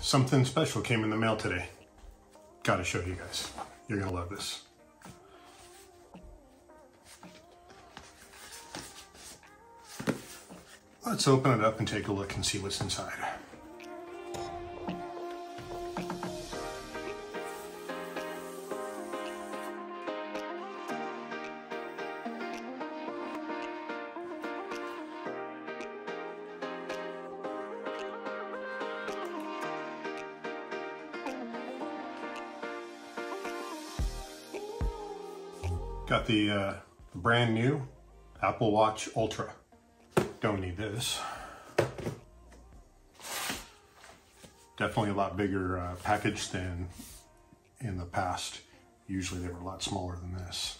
Something special came in the mail today. Gotta show you guys. You're gonna love this. Let's open it up and take a look and see what's inside. Got the uh, brand new Apple Watch Ultra. Don't need this. Definitely a lot bigger uh, package than in the past. Usually they were a lot smaller than this.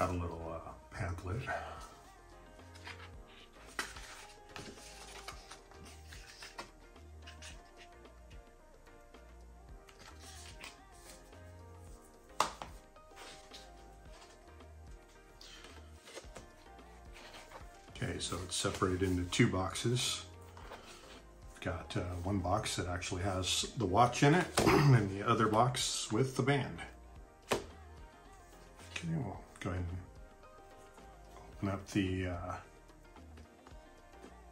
Got a little uh, pamphlet. Okay, so it's separated into two boxes. I've got uh, one box that actually has the watch in it, and the other box with the band. Okay, we'll go ahead and open up the uh,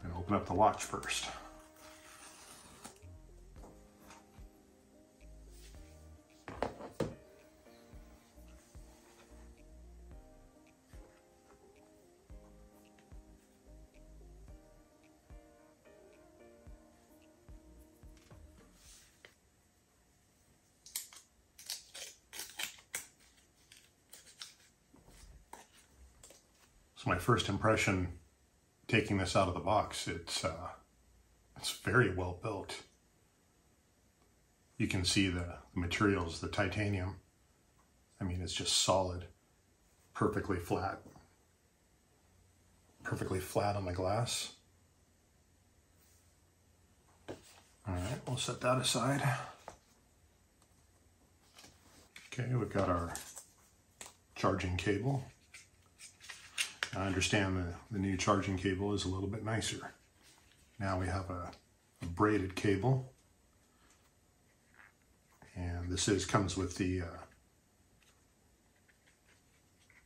and open up the watch first. So my first impression taking this out of the box, it's uh, it's very well built. You can see the materials, the titanium. I mean, it's just solid, perfectly flat, perfectly flat on the glass. All right, we'll set that aside. Okay, we've got our charging cable. I understand the, the new charging cable is a little bit nicer. Now we have a, a braided cable. And this is comes with the uh,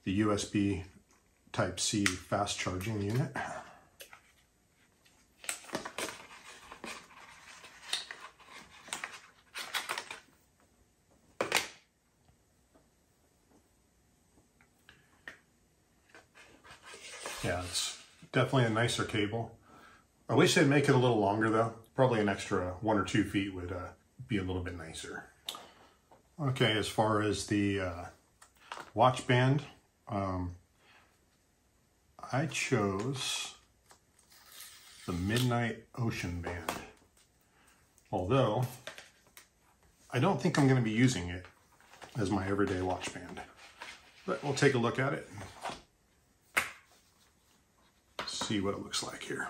the USB Type C fast charging unit. Yeah, it's definitely a nicer cable. I wish they'd make it a little longer though. Probably an extra one or two feet would uh, be a little bit nicer. Okay, as far as the uh, watch band, um, I chose the Midnight Ocean Band. Although, I don't think I'm going to be using it as my everyday watch band. But we'll take a look at it see what it looks like here.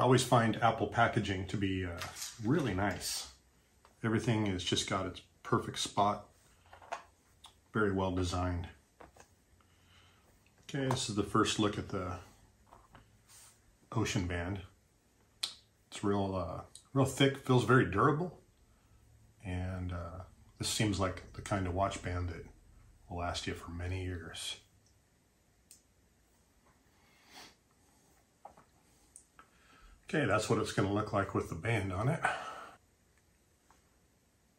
I always find Apple packaging to be uh, really nice. Everything has just got its perfect spot. Very well designed. Okay, this is the first look at the Ocean Band. It's real, uh, real thick, feels very durable. And uh, this seems like the kind of watch band that will last you for many years. Okay, that's what it's going to look like with the band on it.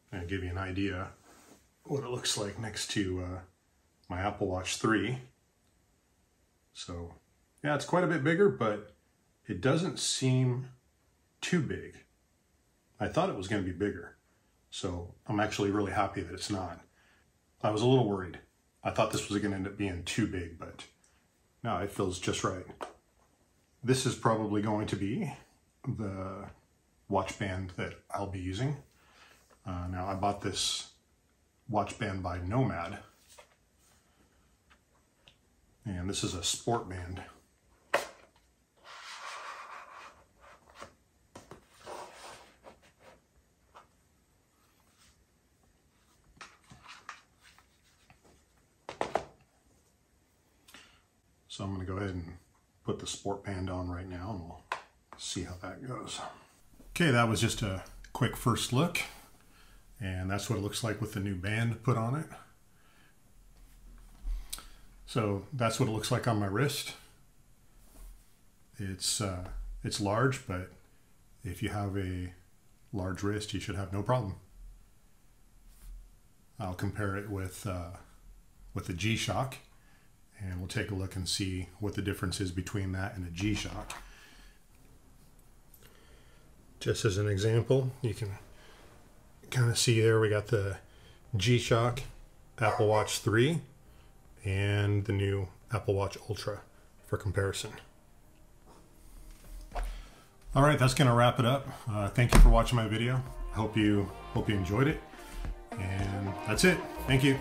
And give you an idea what it looks like next to uh, my Apple Watch 3. So yeah, it's quite a bit bigger, but it doesn't seem too big. I thought it was going to be bigger. So I'm actually really happy that it's not. I was a little worried. I thought this was going to end up being too big, but no, it feels just right. This is probably going to be the watch band that I'll be using. Uh, now I bought this watch band by Nomad. And this is a sport band. So I'm going to go ahead and put the sport band on right now and we'll see how that goes. Okay, that was just a quick first look. And that's what it looks like with the new band put on it. So that's what it looks like on my wrist. It's, uh, it's large, but if you have a large wrist, you should have no problem. I'll compare it with, uh, with the G-Shock and we'll take a look and see what the difference is between that and a G-Shock. Just as an example, you can kind of see there we got the G-Shock Apple Watch 3 and the new Apple Watch Ultra for comparison. All right, that's gonna wrap it up. Uh, thank you for watching my video. Hope you, hope you enjoyed it. And that's it. Thank you.